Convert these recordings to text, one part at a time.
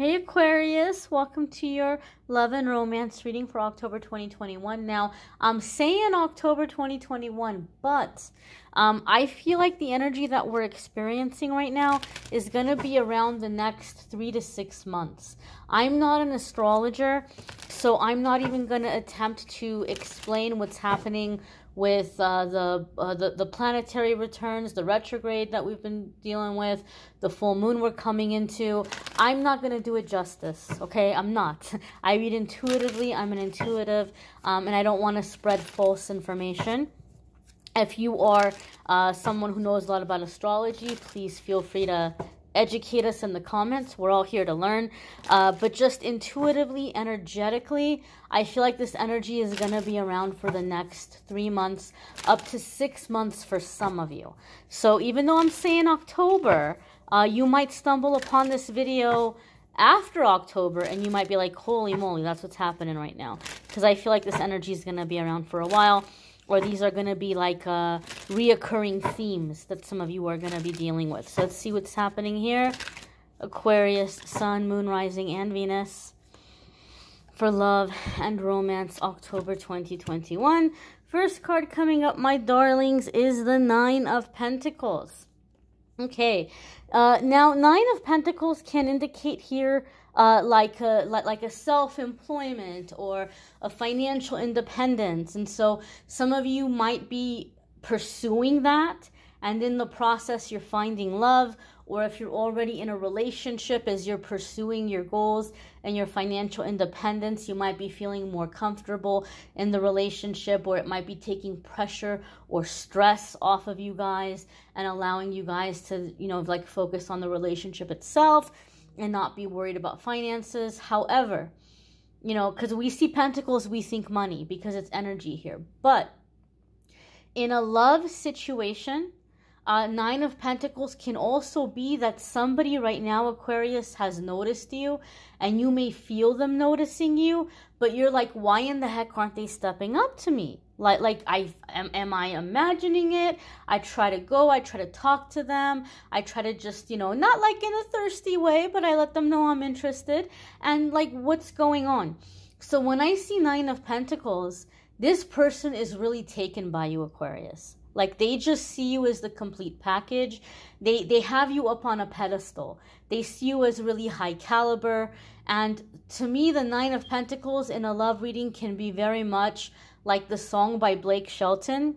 Hey Aquarius, welcome to your love and romance reading for October 2021. Now, I'm saying October 2021, but um, I feel like the energy that we're experiencing right now is going to be around the next three to six months. I'm not an astrologer, so I'm not even going to attempt to explain what's happening with uh, the, uh, the the planetary returns, the retrograde that we've been dealing with, the full moon we're coming into. I'm not gonna do it justice, okay? I'm not. I read intuitively. I'm an intuitive, um, and I don't want to spread false information. If you are uh, someone who knows a lot about astrology, please feel free to educate us in the comments. We're all here to learn. Uh, but just intuitively, energetically, I feel like this energy is going to be around for the next three months, up to six months for some of you. So even though I'm saying October, uh, you might stumble upon this video after October and you might be like, holy moly, that's what's happening right now. Because I feel like this energy is going to be around for a while or these are going to be like uh, reoccurring themes that some of you are going to be dealing with. So let's see what's happening here. Aquarius, Sun, Moon, Rising, and Venus for love and romance, October 2021. First card coming up, my darlings, is the Nine of Pentacles. Okay, uh, now Nine of Pentacles can indicate here uh, like a like, like a self-employment or a financial independence. And so some of you might be pursuing that and in the process you're finding love or if you're already in a relationship as you're pursuing your goals and your financial independence you might be feeling more comfortable in the relationship or it might be taking pressure or stress off of you guys and allowing you guys to you know like focus on the relationship itself and not be worried about finances. However, you know, because we see pentacles, we think money because it's energy here. But in a love situation, uh, Nine of Pentacles can also be that somebody right now, Aquarius, has noticed you and you may feel them noticing you, but you're like, why in the heck aren't they stepping up to me? Like, like I am, am I imagining it? I try to go, I try to talk to them, I try to just, you know, not like in a thirsty way, but I let them know I'm interested and like what's going on. So when I see Nine of Pentacles, this person is really taken by you, Aquarius. Like they just see you as the complete package. They they have you up on a pedestal. They see you as really high caliber. And to me, the Nine of Pentacles in a love reading can be very much like the song by Blake Shelton,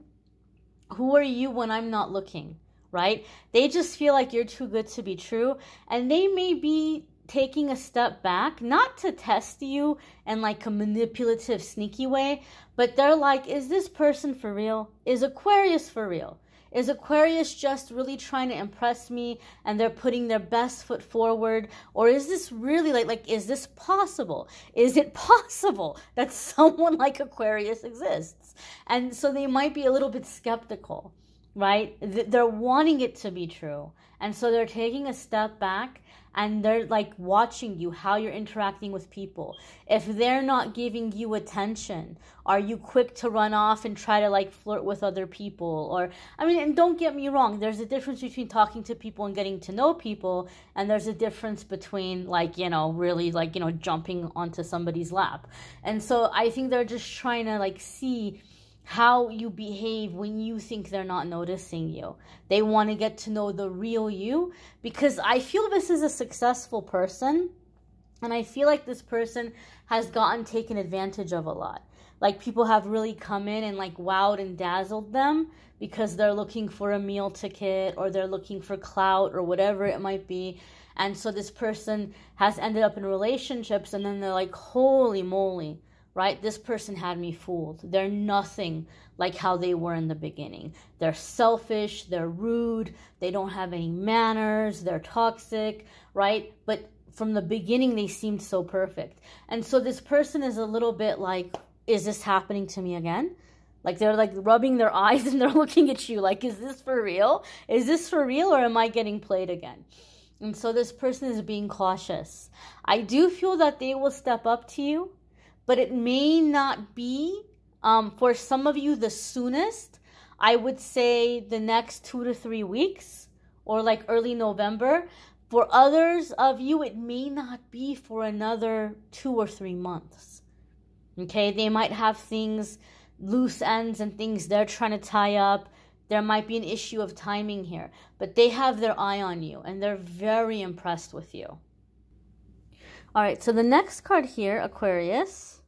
Who Are You When I'm Not Looking, right? They just feel like you're too good to be true. And they may be taking a step back, not to test you in like a manipulative, sneaky way, but they're like, is this person for real? Is Aquarius for real? Is Aquarius just really trying to impress me and they're putting their best foot forward? Or is this really like, like, is this possible? Is it possible that someone like Aquarius exists? And so they might be a little bit skeptical, right? They're wanting it to be true. And so they're taking a step back and they're like watching you how you're interacting with people. If they're not giving you attention are you quick to run off and try to like flirt with other people? Or i mean and don't get me wrong there's a difference between talking to people and getting to know people and there's a difference between like you know really like you know jumping onto somebody's lap. And so i think they're just trying to like see how you behave when you think they're not noticing you. They want to get to know the real you because I feel this is a successful person and I feel like this person has gotten taken advantage of a lot. Like people have really come in and like wowed and dazzled them because they're looking for a meal ticket or they're looking for clout or whatever it might be. And so this person has ended up in relationships and then they're like, holy moly right? This person had me fooled. They're nothing like how they were in the beginning. They're selfish, they're rude, they don't have any manners, they're toxic, right? But from the beginning, they seemed so perfect. And so this person is a little bit like, is this happening to me again? Like they're like rubbing their eyes and they're looking at you like, is this for real? Is this for real or am I getting played again? And so this person is being cautious. I do feel that they will step up to you but it may not be um, for some of you the soonest. I would say the next two to three weeks or like early November. For others of you, it may not be for another two or three months. Okay, they might have things, loose ends and things they're trying to tie up. There might be an issue of timing here, but they have their eye on you and they're very impressed with you. All right, so the next card here, Aquarius,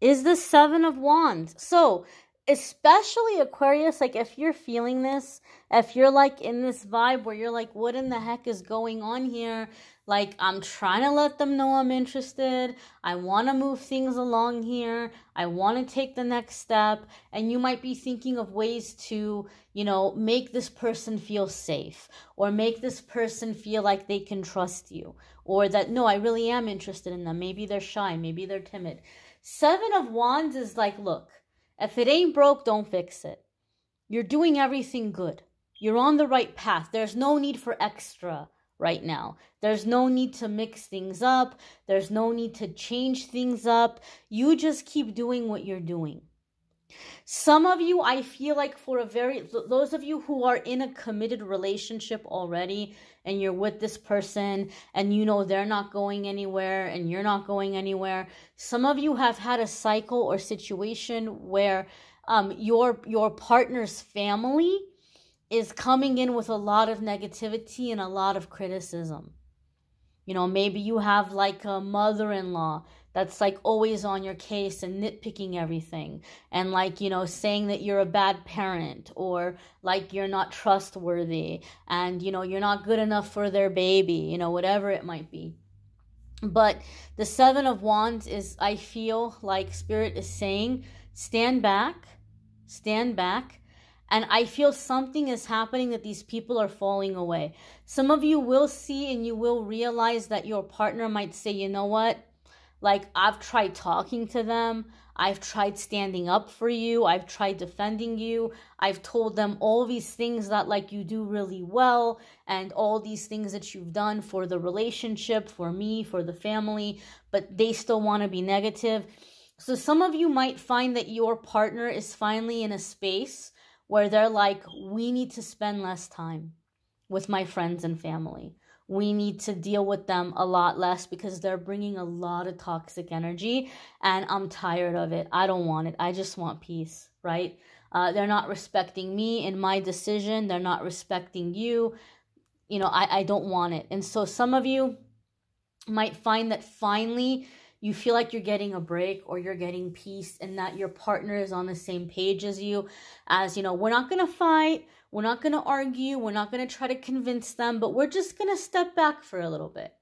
is the Seven of Wands. So especially Aquarius, like if you're feeling this, if you're like in this vibe where you're like, what in the heck is going on here? Like, I'm trying to let them know I'm interested. I want to move things along here. I want to take the next step. And you might be thinking of ways to, you know, make this person feel safe or make this person feel like they can trust you or that, no, I really am interested in them. Maybe they're shy. Maybe they're timid. Seven of Wands is like, look, if it ain't broke, don't fix it. You're doing everything good. You're on the right path. There's no need for extra right now. There's no need to mix things up. There's no need to change things up. You just keep doing what you're doing. Some of you, I feel like for a very, those of you who are in a committed relationship already and you're with this person and you know they're not going anywhere and you're not going anywhere, some of you have had a cycle or situation where um, your, your partner's family is coming in with a lot of negativity and a lot of criticism. You know, maybe you have like a mother in law that's like always on your case and nitpicking everything and like you know saying that you're a bad parent or like you're not trustworthy and you know you're not good enough for their baby you know whatever it might be but the 7 of wands is i feel like spirit is saying stand back stand back and I feel something is happening that these people are falling away. Some of you will see and you will realize that your partner might say, you know what? Like, I've tried talking to them. I've tried standing up for you. I've tried defending you. I've told them all these things that, like, you do really well and all these things that you've done for the relationship, for me, for the family, but they still want to be negative. So, some of you might find that your partner is finally in a space where they're like, we need to spend less time with my friends and family we need to deal with them a lot less because they're bringing a lot of toxic energy and I'm tired of it. I don't want it. I just want peace, right? Uh, they're not respecting me in my decision. They're not respecting you. You know, I, I don't want it. And so some of you might find that finally you feel like you're getting a break or you're getting peace and that your partner is on the same page as you as you know we're not going to fight we're not going to argue. We're not going to try to convince them, but we're just going to step back for a little bit.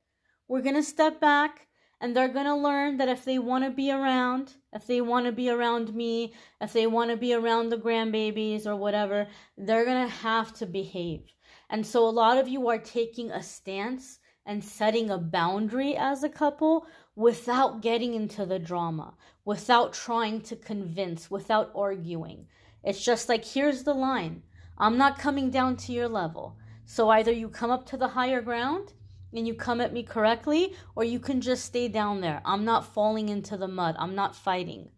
We're going to step back and they're going to learn that if they want to be around, if they want to be around me, if they want to be around the grandbabies or whatever, they're going to have to behave. And so a lot of you are taking a stance and setting a boundary as a couple without getting into the drama, without trying to convince, without arguing. It's just like, here's the line. I'm not coming down to your level. So either you come up to the higher ground and you come at me correctly, or you can just stay down there. I'm not falling into the mud. I'm not fighting.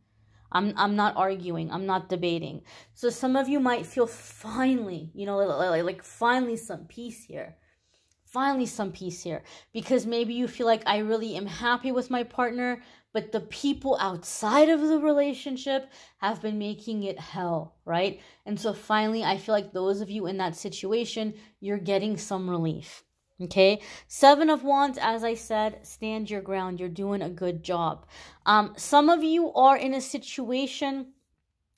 I'm, I'm not arguing. I'm not debating. So some of you might feel finally, you know, like, like finally some peace here finally some peace here because maybe you feel like I really am happy with my partner, but the people outside of the relationship have been making it hell, right? And so finally, I feel like those of you in that situation, you're getting some relief. Okay, seven of wands, as I said, stand your ground. You're doing a good job. Um, some of you are in a situation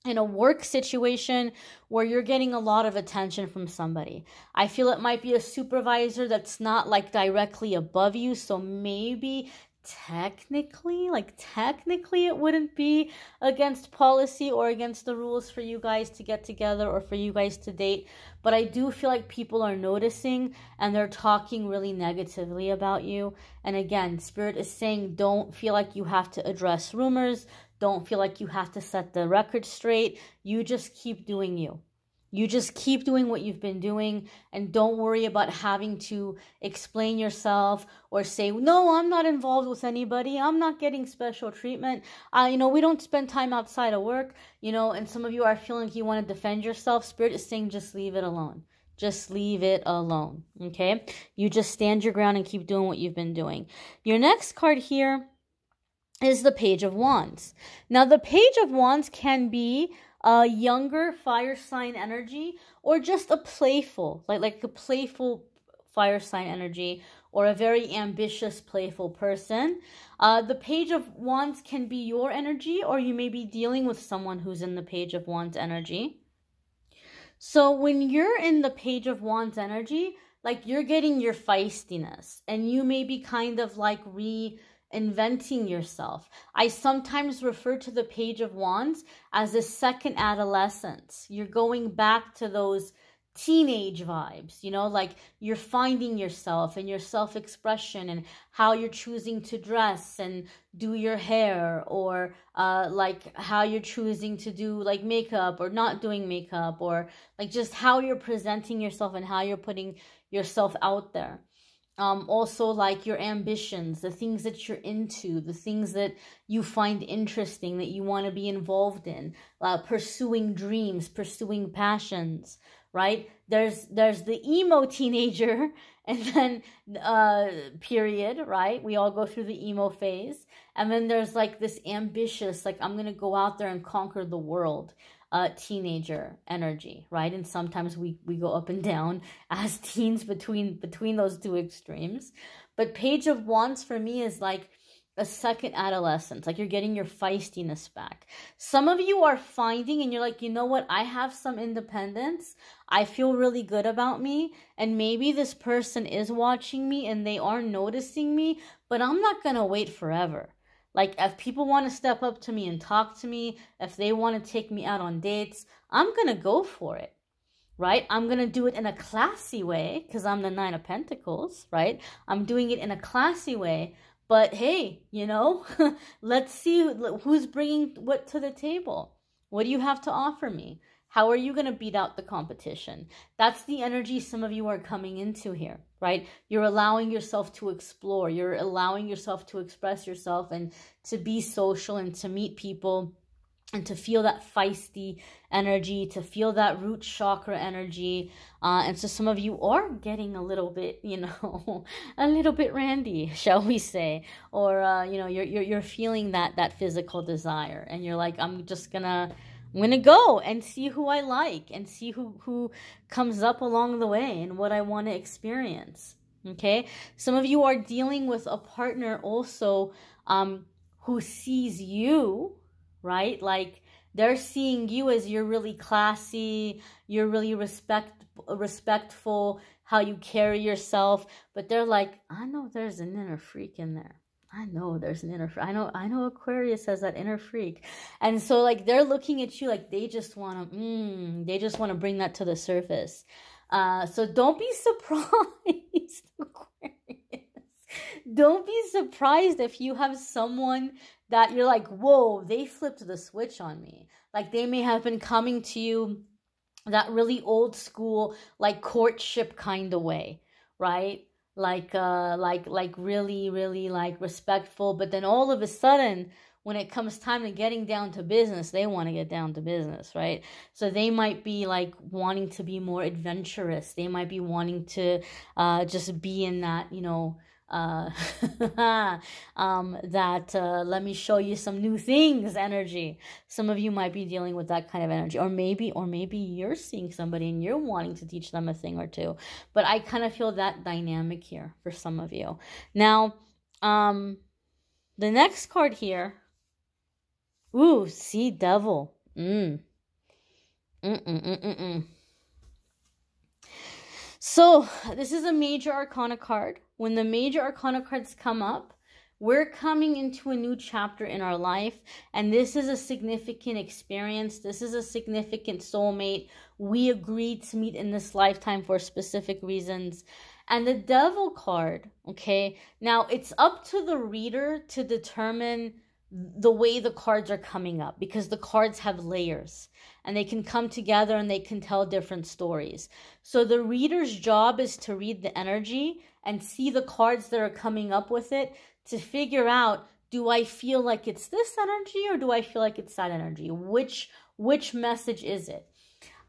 in a work situation where you're getting a lot of attention from somebody. I feel it might be a supervisor that's not like directly above you, so maybe technically like technically it wouldn't be against policy or against the rules for you guys to get together or for you guys to date but i do feel like people are noticing and they're talking really negatively about you. And again spirit is saying don't feel like you have to address rumors. Don't feel like you have to set the record straight. You just keep doing you you just keep doing what you've been doing and don't worry about having to explain yourself or say, no, I'm not involved with anybody. I'm not getting special treatment. You know, we don't spend time outside of work, you know, and some of you are feeling you want to defend yourself. Spirit is saying, just leave it alone. Just leave it alone. Okay? You just stand your ground and keep doing what you've been doing. Your next card here is the Page of Wands. Now, the Page of Wands can be a younger fire sign energy or just a playful, like, like a playful fire sign energy or a very ambitious, playful person. Uh, the Page of Wands can be your energy, or you may be dealing with someone who's in the Page of Wands energy. So when you're in the Page of Wands energy, like you're getting your feistiness, and you may be kind of like reinventing yourself. I sometimes refer to the Page of Wands as a second adolescence. You're going back to those teenage vibes, you know, like you're finding yourself and your self expression and how you're choosing to dress and do your hair, or uh, like how you're choosing to do like makeup or not doing makeup, or like just how you're presenting yourself and how you're putting yourself out there. Um, also, like your ambitions, the things that you're into, the things that you find interesting, that you want to be involved in, uh, pursuing dreams, pursuing passions right? There's there's the emo teenager and then uh period, right? We all go through the emo phase. And then there's like this ambitious like I'm to go out there and conquer the world teenager energy, right? And sometimes we we go up and down as teens between between those two extremes. But Page of Wands for me is like a second adolescence. Like you're getting your feistiness back. Some of you are finding and you're like, you know what? I have some independence. I feel really good about me. And maybe this person is watching me and they are noticing me, but I'm not going to wait forever. Like if people want to step up to me and talk to me, if they want to take me out on dates, I'm going to go for it right? I'm going to do it in a classy way because I'm the Nine of Pentacles, right? I'm doing it in a classy way, but hey, you know, let's see who's bringing what to the table. What do you have to offer me? How are you going to beat out the competition? That's the energy some of you are coming into here, right? You're allowing yourself to explore. You're allowing yourself to express yourself and to be social and to meet people and to feel that feisty energy, to feel that root chakra energy. Uh, and so some of you are getting a little bit, you know, a little bit randy, shall we say, or uh, you know, you're you're you're feeling that that physical desire, and you're like, I'm just gonna. I'm gonna go and see who I like and see who who comes up along the way and what I want to experience. Okay, some of you are dealing with a partner also um, who sees you right? Like they're seeing you as you're really classy, you're really respect respectful, how you carry yourself, but they're like, I know there's an inner freak in there. I know there's an inner I know I know Aquarius has that inner freak. And so like they're looking at you like they just want to mm, they just want to bring that to the surface. Uh so don't be surprised Aquarius. Don't be surprised if you have someone that you're like, whoa, they flipped the switch on me. Like they may have been coming to you that really old school, like courtship kind of way, right? Like, uh, like, like really, really like respectful. But then all of a sudden, when it comes time to getting down to business, they want to get down to business, right? So they might be like wanting to be more adventurous. They might be wanting to uh, just be in that, you know, uh, um, that uh, let me show you some new things energy. Some of you might be dealing with that kind of energy, or maybe, or maybe you're seeing somebody and you're wanting to teach them a thing or two. But I kind of feel that dynamic here for some of you. Now, um, the next card here. Ooh, see devil. Mm. Mm-mm-mm-mm-mm. So, this is a major arcana card when the major arcana cards come up, we're coming into a new chapter in our life, and this is a significant experience. This is a significant soulmate. We agreed to meet in this lifetime for specific reasons. And the devil card, okay, now it's up to the reader to determine the way the cards are coming up because the cards have layers and they can come together and they can tell different stories. So the reader's job is to read the energy and see the cards that are coming up with it to figure out do I feel like it's this energy or do I feel like it's that energy? Which which message is it?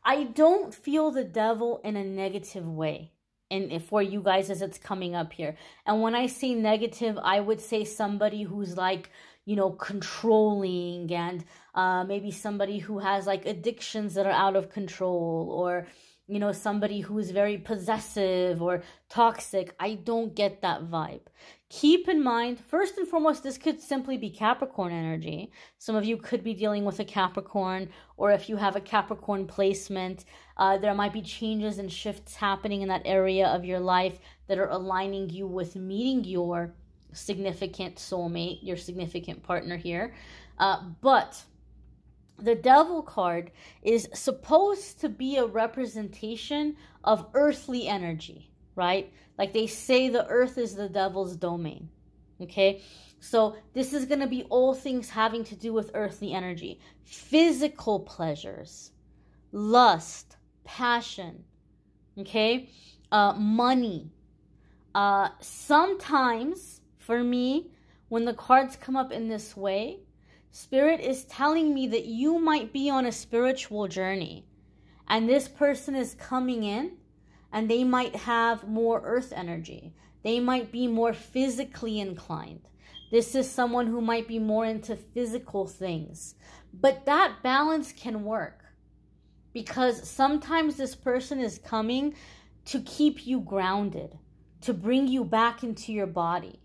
I don't feel the devil in a negative way. And for you guys as it's coming up here. And when I say negative, I would say somebody who's like, you know, controlling and uh, maybe somebody who has like addictions that are out of control or, you know, somebody who is very possessive or toxic. I don't get that vibe. Keep in mind, first and foremost, this could simply be Capricorn energy. Some of you could be dealing with a Capricorn, or if you have a Capricorn placement, uh, there might be changes and shifts happening in that area of your life that are aligning you with meeting your significant soulmate, your significant partner here. Uh, but the devil card is supposed to be a representation of earthly energy, right? Like they say the earth is the devil's domain. Okay? So this is going to be all things having to do with earthly energy, physical pleasures, lust, passion, okay? Uh, money. Uh, sometimes for me, when the cards come up in this way, Spirit is telling me that you might be on a spiritual journey and this person is coming in and they might have more earth energy. They might be more physically inclined. This is someone who might be more into physical things. But that balance can work because sometimes this person is coming to keep you grounded, to bring you back into your body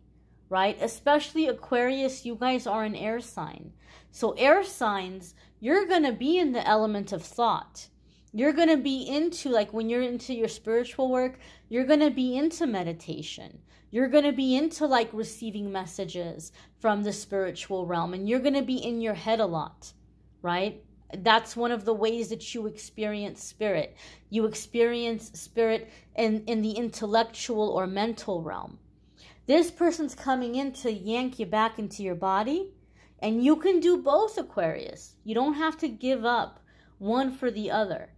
right? Especially Aquarius, you guys are an air sign. So air signs, you're going to be in the element of thought. You're going to be into, like when you're into your spiritual work, you're going to be into meditation. You're going to be into like receiving messages from the spiritual realm and you're going to be in your head a lot, right? That's one of the ways that you experience spirit. You experience spirit in, in the intellectual or mental realm. This person's coming in to yank you back into your body. And you can do both, Aquarius. You don't have to give up one for the other.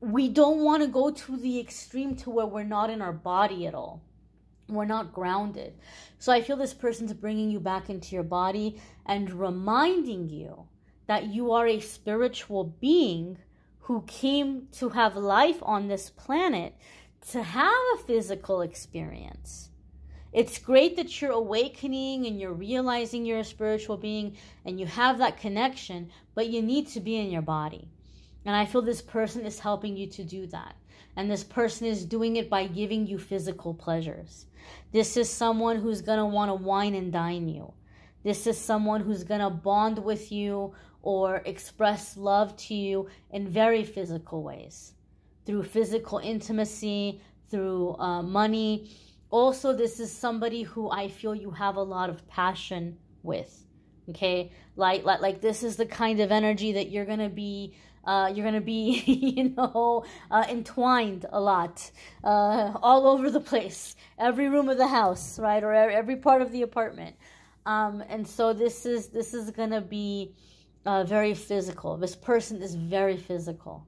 We don't want to go to the extreme to where we're not in our body at all. We're not grounded. So I feel this person's bringing you back into your body and reminding you that you are a spiritual being who came to have life on this planet to have a physical experience. It's great that you're awakening and you're realizing you're a spiritual being and you have that connection, but you need to be in your body. And I feel this person is helping you to do that. And this person is doing it by giving you physical pleasures. This is someone who's going to want to wine and dine you. This is someone who's going to bond with you or express love to you in very physical ways through physical intimacy, through uh, money, also, this is somebody who I feel you have a lot of passion with. Okay, like like like this is the kind of energy that you're gonna be. Uh, you're gonna be, you know, uh, entwined a lot, uh, all over the place, every room of the house, right, or every part of the apartment. Um, and so this is this is gonna be uh, very physical. This person is very physical,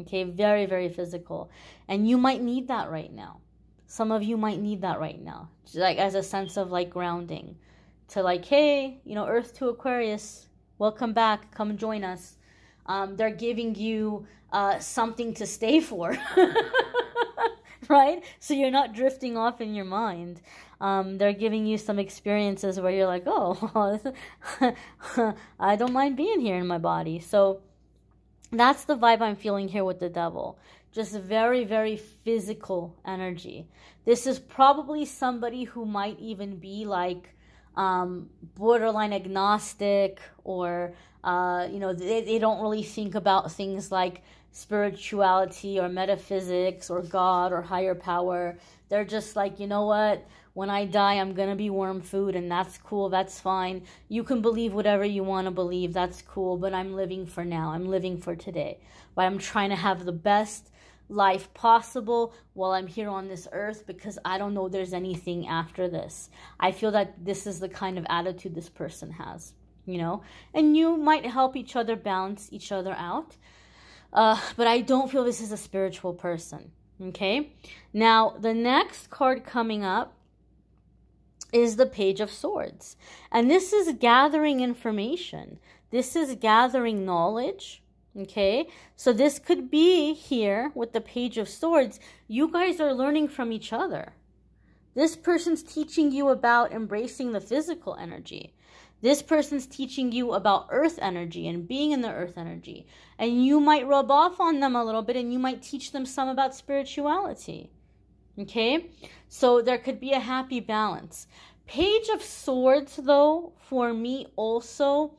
okay, very very physical, and you might need that right now some of you might need that right now like as a sense of like grounding to like hey you know earth to aquarius welcome back come join us. Um, they're giving you uh, something to stay for right? So you're not drifting off in your mind. Um, they're giving you some experiences where you're like oh i don't mind being here in my body. So that's the vibe i'm feeling here with the devil just very, very physical energy. This is probably somebody who might even be like um, borderline agnostic or, uh, you know, they, they don't really think about things like spirituality or metaphysics or God or higher power. They're just like, you know what? When I die, I'm going to be worm food, and that's cool. That's fine. You can believe whatever you want to believe. That's cool. But I'm living for now. I'm living for today. But I'm trying to have the best life possible while I'm here on this earth because I don't know there's anything after this. I feel that this is the kind of attitude this person has, you know? And you might help each other balance each other out. Uh, but I don't feel this is a spiritual person, okay? Now, the next card coming up is the Page of Swords. And this is gathering information. This is gathering knowledge Okay, so this could be here with the Page of Swords. You guys are learning from each other. This person's teaching you about embracing the physical energy. This person's teaching you about earth energy and being in the earth energy. And you might rub off on them a little bit and you might teach them some about spirituality. Okay? So there could be a happy balance. Page of Swords, though, for me also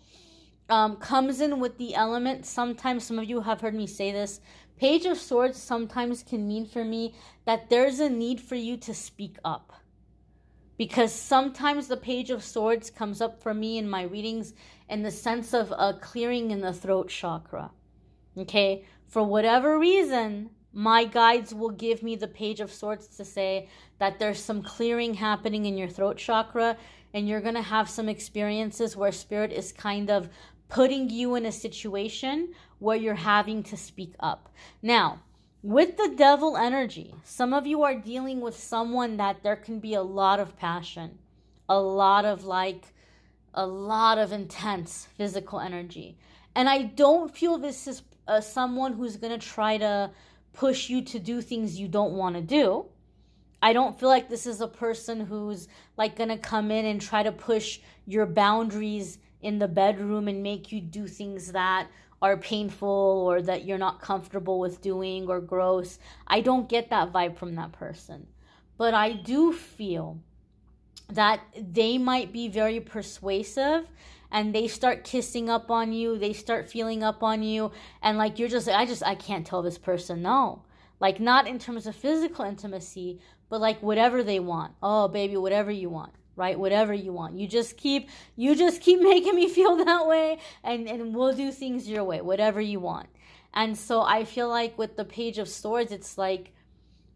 um, comes in with the element. Sometimes, some of you have heard me say this. Page of Swords sometimes can mean for me that there's a need for you to speak up because sometimes the page of swords comes up for me in my readings in the sense of a clearing in the throat chakra okay for whatever reason my guides will give me the page of swords to say that there's some clearing happening in your throat chakra and you're going to have some experiences where spirit is kind of putting you in a situation where you're having to speak up now with the devil energy, some of you are dealing with someone that there can be a lot of passion, a lot of like, a lot of intense physical energy. And I don't feel this is uh, someone who's going to try to push you to do things you don't want to do. I don't feel like this is a person who's like going to come in and try to push your boundaries in the bedroom and make you do things that are painful or that you're not comfortable with doing or gross. I don't get that vibe from that person. But I do feel that they might be very persuasive and they start kissing up on you, they start feeling up on you, and like you're just, like, I just, I can't tell this person no. Like, not in terms of physical intimacy, but like whatever they want. Oh, baby, whatever you want right whatever you want. You just keep you just keep making me feel that way and and we'll do things your way whatever you want. And so i feel like with the page of swords it's like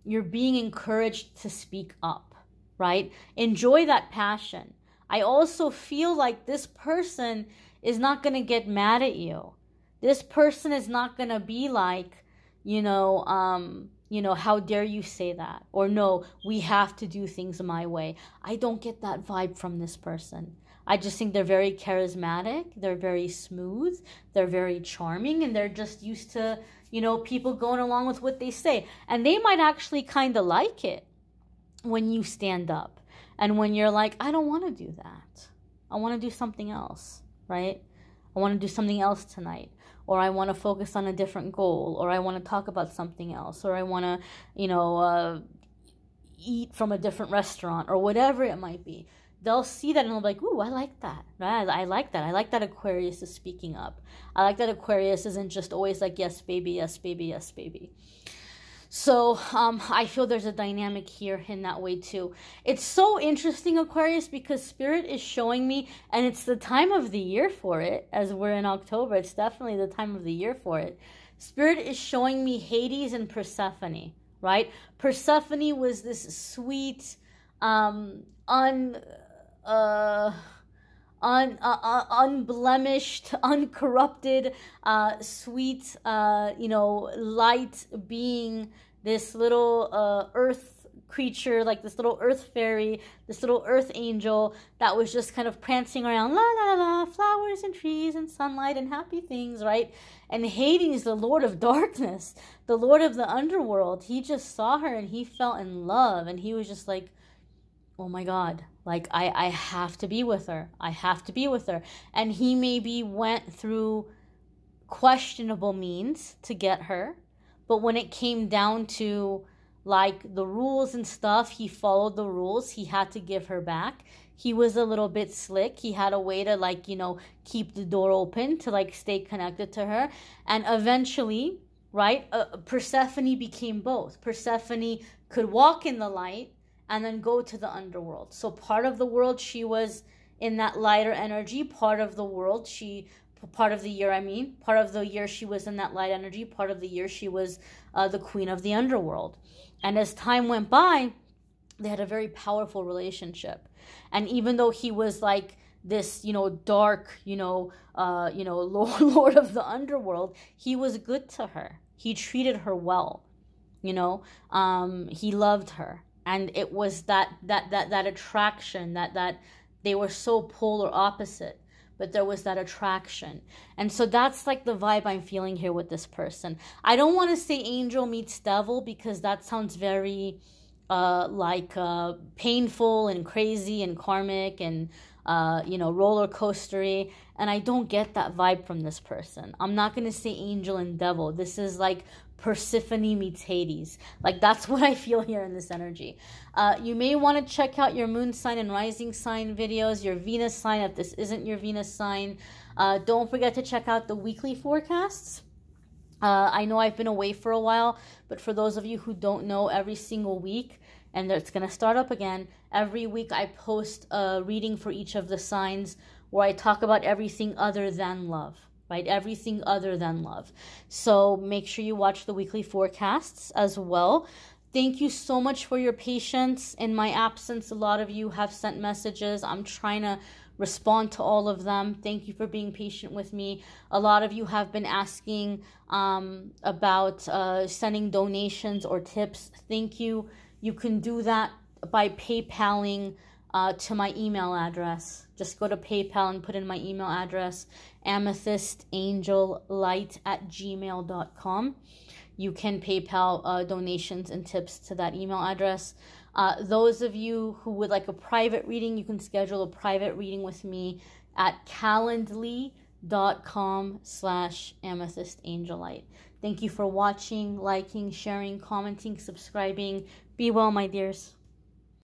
you're being encouraged to speak up right? Enjoy that passion. I also feel like this person is not going to get mad at you. This person is not going to be like you know um you know, how dare you say that? Or no, we have to do things my way. I don't get that vibe from this person. I just think they're very charismatic, they're very smooth, they're very charming, and they're just used to, you know, people going along with what they say. And they might actually kind of like it when you stand up and when you're like, I don't want to do that. I want to do something else, right? I want to do something else tonight or I want to focus on a different goal, or I want to talk about something else, or I want to, you know, uh, eat from a different restaurant, or whatever it might be. They'll see that and they'll be like, "Ooh, I like that. Right? I like that. I like that Aquarius is speaking up. I like that Aquarius isn't just always like, yes, baby, yes, baby, yes, baby." So um, I feel there's a dynamic here in that way too. It's so interesting, Aquarius, because Spirit is showing me, and it's the time of the year for it, as we're in October. It's definitely the time of the year for it. Spirit is showing me Hades and Persephone, right? Persephone was this sweet, um, un, uh, un, uh, uh, unblemished, uncorrupted, uh, sweet, uh, you know, light being, this little uh, earth creature, like this little earth fairy, this little earth angel that was just kind of prancing around, la la la, flowers and trees and sunlight and happy things, right? And Hades, the lord of darkness, the lord of the underworld, he just saw her and he fell in love and he was just like, oh my god. Like i i have to be with her. I have to be with her. And he maybe went through questionable means to get her. But when it came down to like the rules and stuff he followed the rules. He had to give her back. He was a little bit slick. He had a way to like you know keep the door open to like stay connected to her. And eventually right uh, persephone became both. Persephone could walk in the light and then go to the underworld. So part of the world she was in that lighter energy, part of the world she part of the year I mean, part of the year she was in that light energy, part of the year she was uh, the queen of the underworld. And as time went by, they had a very powerful relationship. And even though he was like this, you know, dark, you know, uh, you know, lord, lord of the underworld, he was good to her. He treated her well. You know, um, he loved her and it was that that that that attraction that that they were so polar opposite but there was that attraction. And so that's like the vibe I'm feeling here with this person. I don't want to say angel meets devil because that sounds very uh, like uh, painful and crazy and karmic and uh, you know roller coastery and i don't get that vibe from this person i'm not to say angel and devil this is like Persephone meets Hades. Like that's what I feel here in this energy. Uh, you may want to check out your moon sign and rising sign videos, your Venus sign if this isn't your Venus sign. Uh, don't forget to check out the weekly forecasts. Uh, I know I've been away for a while, but for those of you who don't know, every single week, and it's going to start up again, every week I post a reading for each of the signs where I talk about everything other than love right? Everything other than love. So make sure you watch the weekly forecasts as well. Thank you so much for your patience. In my absence, a lot of you have sent messages. I'm trying to respond to all of them. Thank you for being patient with me. A lot of you have been asking um, about uh, sending donations or tips. Thank you. You can do that by PayPaling uh, to my email address. Just go to PayPal and put in my email address, amethystangellight at gmail.com. You can PayPal uh, donations and tips to that email address. Uh, those of you who would like a private reading, you can schedule a private reading with me at calendly.com slash amethystangellight. Thank you for watching, liking, sharing, commenting, subscribing. Be well, my dears.